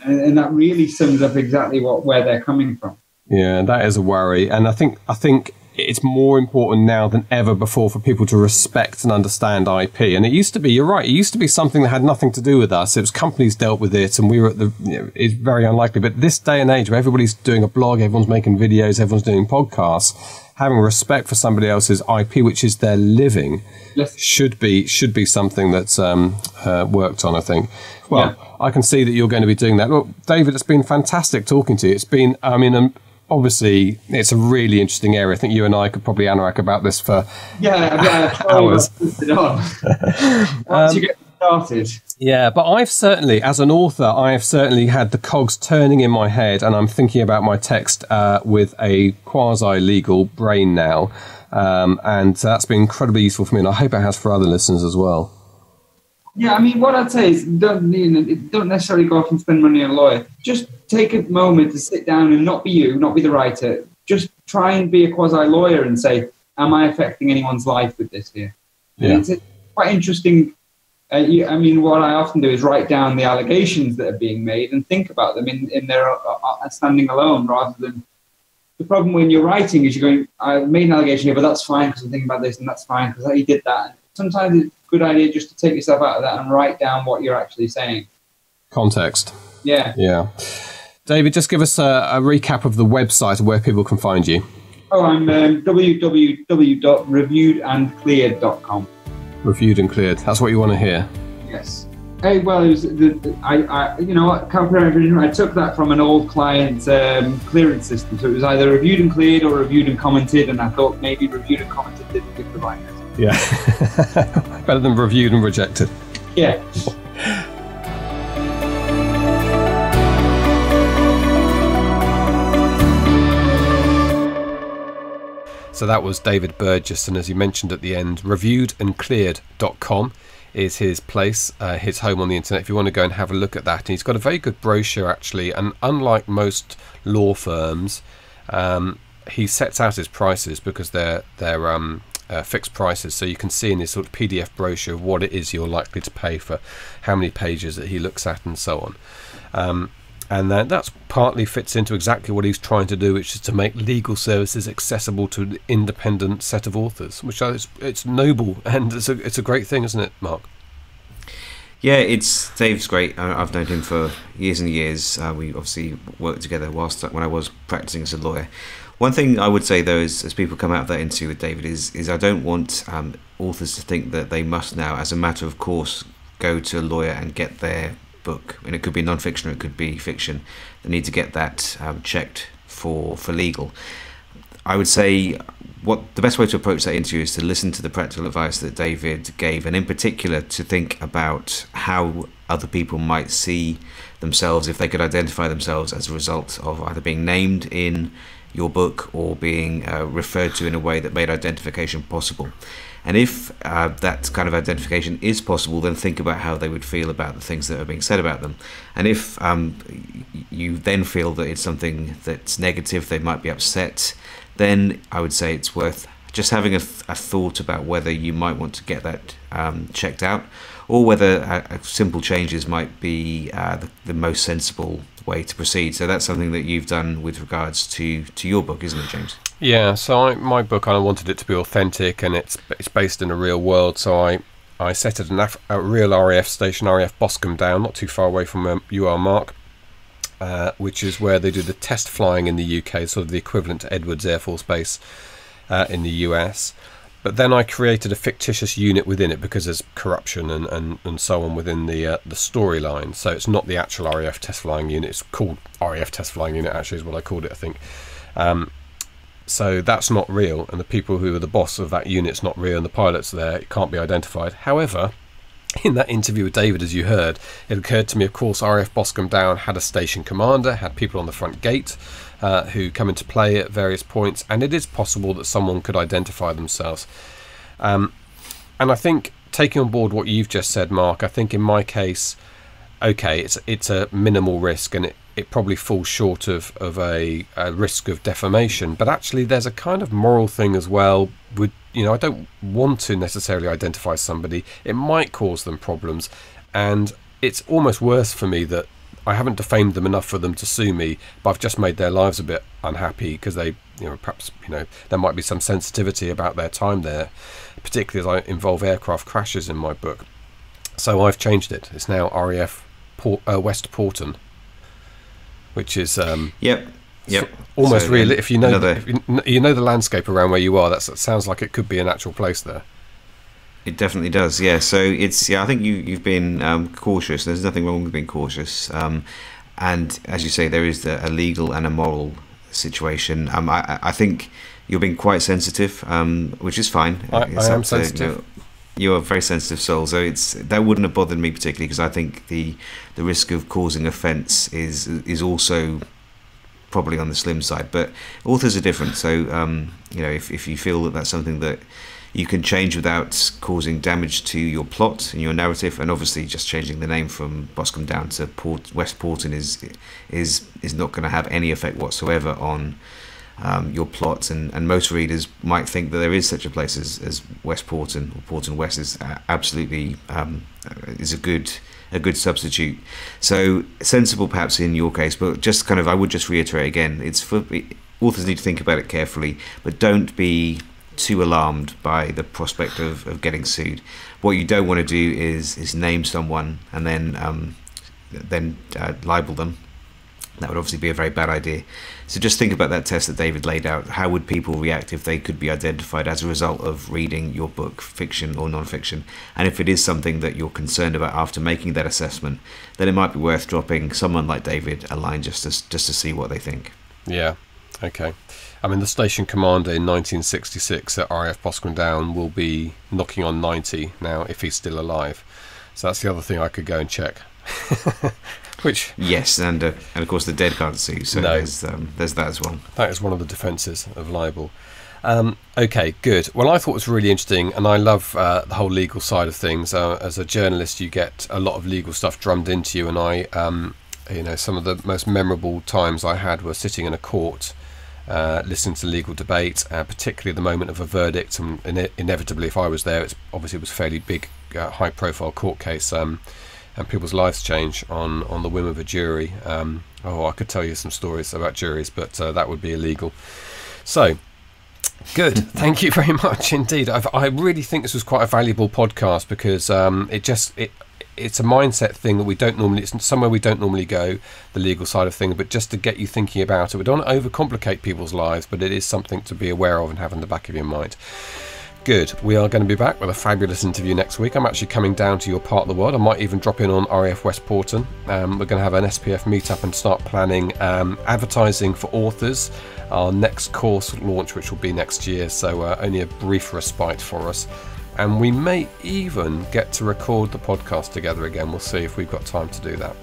And, and that really sums up exactly what where they're coming from. Yeah, that is a worry, and I think I think it's more important now than ever before for people to respect and understand IP. And it used to be, you're right, it used to be something that had nothing to do with us. It was companies dealt with it, and we were at the. You know, it's very unlikely. But this day and age, where everybody's doing a blog, everyone's making videos, everyone's doing podcasts, having respect for somebody else's IP, which is their living, yes. should be should be something that's um, uh, worked on. I think. Well, yeah. I can see that you're going to be doing that. Well, David, it's been fantastic talking to you. It's been, I mean, um, obviously it's a really interesting area. I think you and I could probably anorak about this for yeah, yeah hours. Once you get started. Yeah, but I've certainly, as an author, I have certainly had the cogs turning in my head, and I'm thinking about my text uh, with a quasi-legal brain now, um, and that's been incredibly useful for me, and I hope it has for other listeners as well. Yeah, I mean, what I'd say is don't you know, don't necessarily go off and spend money on a lawyer. Just take a moment to sit down and not be you, not be the writer. Just try and be a quasi lawyer and say, "Am I affecting anyone's life with this here?" Yeah. it's quite interesting. Uh, you, I mean, what I often do is write down the allegations that are being made and think about them in, in their uh, uh, standing alone, rather than the problem when you're writing is you're going, I made an allegation here, but that's fine because I'm thinking about this, and that's fine because he did that. And sometimes it's a good idea just to take yourself out of that and write down what you're actually saying. Context. Yeah. Yeah. David, just give us a, a recap of the website where people can find you. Oh, I'm um, www.reviewedandcleared.com. Reviewed and cleared. That's what you want to hear. Yes. Hey, well, it was the, I, I, you know, I took that from an old client um, clearance system. So it was either reviewed and cleared or reviewed and commented, and I thought maybe reviewed and commented didn't give the right Yeah, better than reviewed and rejected. Yeah. So that was David Burgess, and as you mentioned at the end, reviewedandcleared.com is his place, uh, his home on the internet. If you want to go and have a look at that, and he's got a very good brochure actually. And unlike most law firms, um, he sets out his prices because they're they're um, uh, fixed prices, so you can see in his sort of PDF brochure what it is you're likely to pay for how many pages that he looks at and so on. Um, and that that's partly fits into exactly what he's trying to do, which is to make legal services accessible to an independent set of authors, which is it's noble and it's a it's a great thing, isn't it, Mark? Yeah, it's Dave's great. I've known him for years and years. Uh, we obviously worked together whilst when I was practicing as a lawyer. One thing I would say though, is, as people come out of that interview with David, is is I don't want um, authors to think that they must now, as a matter of course, go to a lawyer and get their book, and it could be non-fiction or it could be fiction, they need to get that um, checked for for legal. I would say what the best way to approach that interview is to listen to the practical advice that David gave, and in particular to think about how other people might see themselves if they could identify themselves as a result of either being named in your book or being uh, referred to in a way that made identification possible. And if uh, that kind of identification is possible, then think about how they would feel about the things that are being said about them. And if um, you then feel that it's something that's negative, they might be upset, then I would say it's worth just having a, th- a thought about whether you might want to get that um, checked out or whether uh, simple changes might be uh, the, the most sensible way to proceed. So that's something that you've done with regards to, to your book, isn't it, James? Yeah, so I, my book, I wanted it to be authentic and it's it's based in a real world. So I I set it an a real RAF station, RAF Boscombe Down, not too far away from where you are, Mark, uh, which is where they do the test flying in the UK, sort of the equivalent to Edwards Air Force Base uh, in the US. But then I created a fictitious unit within it because there's corruption and, and, and so on within the uh, the storyline. So it's not the actual RAF test flying unit. It's called RAF test flying unit. Actually, is what I called it. I think. Um, so that's not real, and the people who are the boss of that unit's not real, and the pilots there it can't be identified. However, in that interview with David, as you heard, it occurred to me, of course, RAF Boscombe Down had a station commander, had people on the front gate uh, who come into play at various points, and it is possible that someone could identify themselves. Um, and I think taking on board what you've just said, Mark, I think in my case, okay, it's it's a minimal risk, and it it probably falls short of, of a, a, risk of defamation. But actually, there's a kind of moral thing as well. With you know, I don't want to necessarily identify somebody. It might cause them problems, and it's almost worse for me that I haven't defamed them enough for them to sue me, but I've just made their lives a bit unhappy because they, you know, perhaps you know there might be some sensitivity about their time there, particularly as I involve aircraft crashes in my book. So I've changed it. It's now RAF Port, uh, West Porton which is um, yep. Yep. Almost so, real. If you know, another, if you, you know the landscape around where you are, that sounds like it could be an actual place there. It definitely does. Yeah. So it's yeah. I think you you've been um, cautious. There's nothing wrong with being cautious. Um, and as you say, there is the, a legal and a moral situation. Um, I I think you're being quite sensitive, um, which is fine. I, I am sensitive. To, you know, you're a very sensitive soul, so it's that wouldn't have bothered me particularly because I think the the risk of causing offence is is also probably on the slim side. But authors are different, so um, you know if if you feel that that's something that you can change without causing damage to your plot and your narrative, and obviously just changing the name from Boscombe down to Port, West Porton is is is not going to have any effect whatsoever on um, your plot. and, and most readers might think that there is such a place as, as West Porton or Porton West is absolutely um, is a good a good substitute. So sensible, perhaps in your case, but just kind of I would just reiterate again, it's for authors need to think about it carefully, but don't be too alarmed by the prospect of, of getting sued. What you don't want to do is is name someone and then um, then uh, libel them that would obviously be a very bad idea. So just think about that test that David laid out. How would people react if they could be identified as a result of reading your book, fiction or non-fiction? And if it is something that you're concerned about after making that assessment, then it might be worth dropping someone like David a line just to just to see what they think. Yeah. Okay. I mean, the station commander in 1966 at RAF Boscombe Down will be knocking on 90 now if he's still alive. So that's the other thing I could go and check. Which yes, and uh, and of course the dead can't see, so no. there's um, there's that as well. That is one of the defences of libel. Um, okay, good. Well, I thought it was really interesting, and I love uh, the whole legal side of things. Uh, as a journalist, you get a lot of legal stuff drummed into you, and I, um, you know, some of the most memorable times I had were sitting in a court. Uh, listening to legal debate, uh, particularly the moment of a verdict, and ine- inevitably, if I was there, it's obviously it was a fairly big, uh, high-profile court case. Um, and people's lives change on, on the whim of a jury. Um, oh, I could tell you some stories about juries, but uh, that would be illegal. So, good. Thank you very much indeed. I've, i really think this was quite a valuable podcast because um, it just it it's a mindset thing that we don't normally it's somewhere we don't normally go the legal side of things but just to get you thinking about it we don't overcomplicate people's lives but it is something to be aware of and have in the back of your mind Good. We are going to be back with a fabulous interview next week. I'm actually coming down to your part of the world. I might even drop in on RAF Westporton. Um, we're going to have an SPF meetup and start planning um, advertising for authors. Our next course launch, which will be next year, so uh, only a brief respite for us. And we may even get to record the podcast together again. We'll see if we've got time to do that.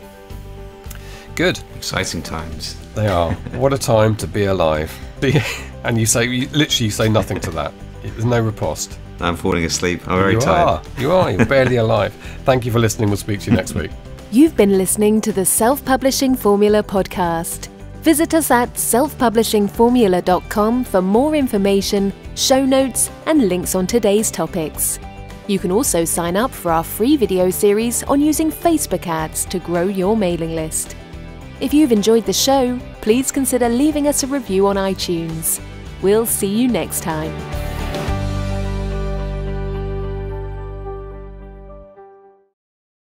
Good. Exciting times. They are. what a time to be alive. and you say, you literally you say nothing to that. There's no riposte. I'm falling asleep. I'm very you tired. Are. You are. You're barely alive. Thank you for listening. We'll speak to you next week. You've been listening to the Self Publishing Formula podcast. Visit us at selfpublishingformula.com for more information, show notes, and links on today's topics. You can also sign up for our free video series on using Facebook ads to grow your mailing list. If you've enjoyed the show, please consider leaving us a review on iTunes. We'll see you next time.